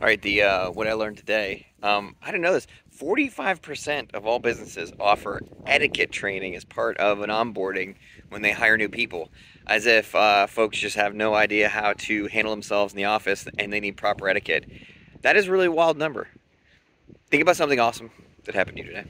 All right, the uh, what I learned today. Um, I didn't know this. Forty-five percent of all businesses offer etiquette training as part of an onboarding when they hire new people, as if uh, folks just have no idea how to handle themselves in the office and they need proper etiquette. That is really a wild number. Think about something awesome that happened to you today.